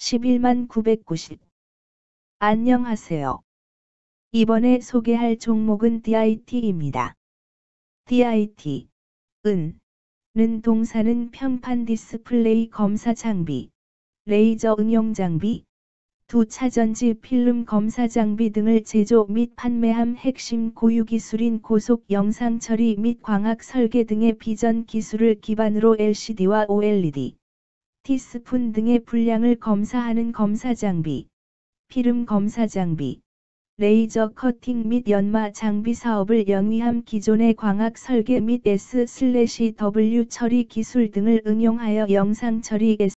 11만 990. 안녕하세요. 이번에 소개할 종목은 DIT입니다. DIT, 은, 는 동사는 평판 디스플레이 검사 장비, 레이저 응용 장비, 이차전지 필름 검사 장비 등을 제조 및 판매함 핵심 고유 기술인 고속 영상 처리 및 광학 설계 등의 비전 기술을 기반으로 LCD와 OLED, 티스푼 등의 분량을 검사하는 검사 장비, 필름 검사 장비, 레이저 커팅 및 연마 장비 사업을 영위함 기존의 광학 설계 및 S/W 처리 기술 등을 응용하여 영상 처리